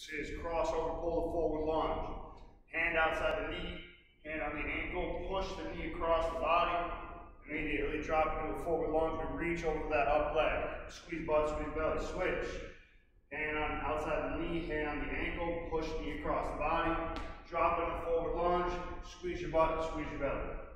This is crossover pull the forward lunge. Hand outside the knee, hand on the ankle, push the knee across the body, immediately drop into a forward lunge and reach over that up leg. Squeeze butt, squeeze belly, switch. Hand on outside the knee, hand on the ankle, push knee across the body, drop into forward lunge, squeeze your butt, squeeze your belly.